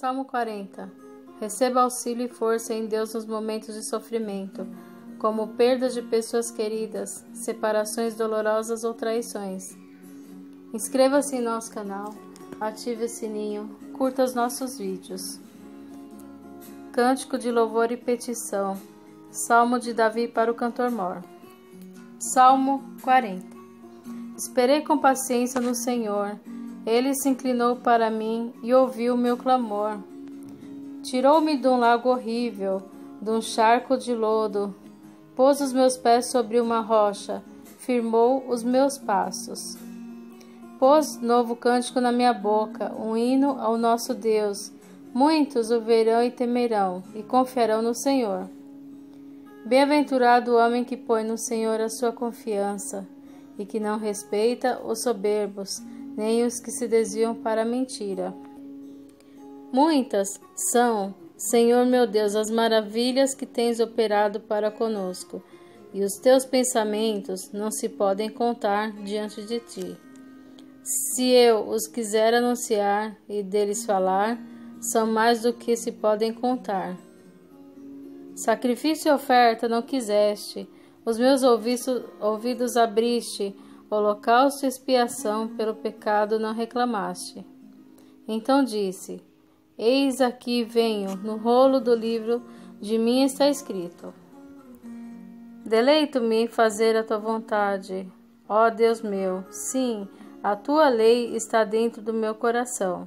Salmo 40 Receba auxílio e força em Deus nos momentos de sofrimento, como perda de pessoas queridas, separações dolorosas ou traições. Inscreva-se em nosso canal, ative o sininho, curta os nossos vídeos. Cântico de louvor e petição. Salmo de Davi para o cantor mor. Salmo 40 Esperei com paciência no Senhor ele se inclinou para mim e ouviu meu clamor. Tirou-me de um lago horrível, de um charco de lodo, pôs os meus pés sobre uma rocha, firmou os meus passos. Pôs novo cântico na minha boca, um hino ao nosso Deus. Muitos o verão e temerão, e confiarão no Senhor. Bem-aventurado o homem que põe no Senhor a sua confiança, e que não respeita os soberbos, nem os que se desviam para a mentira. Muitas são, Senhor meu Deus, as maravilhas que tens operado para conosco, e os teus pensamentos não se podem contar diante de ti. Se eu os quiser anunciar e deles falar, são mais do que se podem contar. Sacrifício e oferta não quiseste, os meus ouvidos, ouvidos abriste, holocausto e expiação pelo pecado não reclamaste. Então disse: Eis aqui venho, no rolo do livro de mim está escrito. Deleito-me em fazer a tua vontade, ó Deus meu, sim, a tua lei está dentro do meu coração.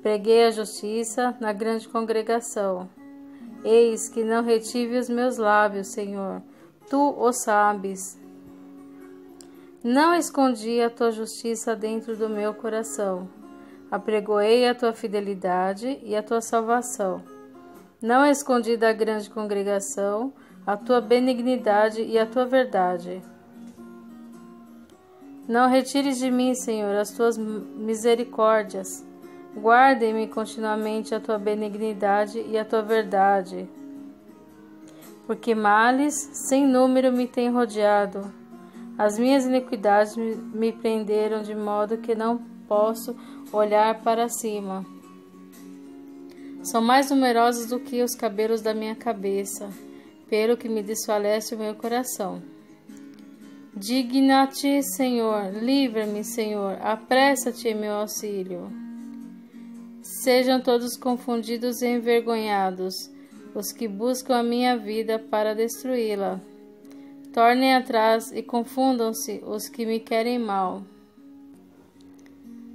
Preguei a justiça na grande congregação. Eis que não retive os meus lábios, Senhor, tu o sabes. Não escondi a tua justiça dentro do meu coração. Apregoei a tua fidelidade e a tua salvação. Não escondi da grande congregação a tua benignidade e a tua verdade. Não retires de mim, Senhor, as tuas misericórdias. Guardem-me continuamente a tua benignidade e a tua verdade. Porque males sem número me têm rodeado as minhas iniquidades me prenderam de modo que não posso olhar para cima. São mais numerosos do que os cabelos da minha cabeça, pelo que me desfalece o meu coração. Digna-te, Senhor, livra-me, Senhor, apressa-te em meu auxílio. Sejam todos confundidos e envergonhados os que buscam a minha vida para destruí-la. Tornem atrás e confundam-se os que me querem mal.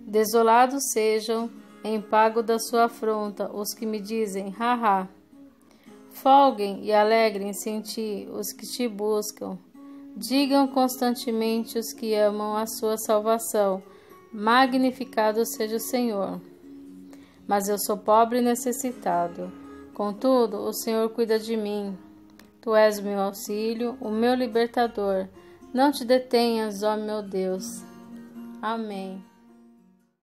Desolados sejam, em pago da sua afronta, os que me dizem, haha. Folguem e alegrem-se em ti os que te buscam. Digam constantemente os que amam a sua salvação: Magnificado seja o Senhor. Mas eu sou pobre e necessitado. Contudo, o Senhor cuida de mim. Tu és o meu auxílio, o meu libertador. Não te detenhas, ó meu Deus. Amém.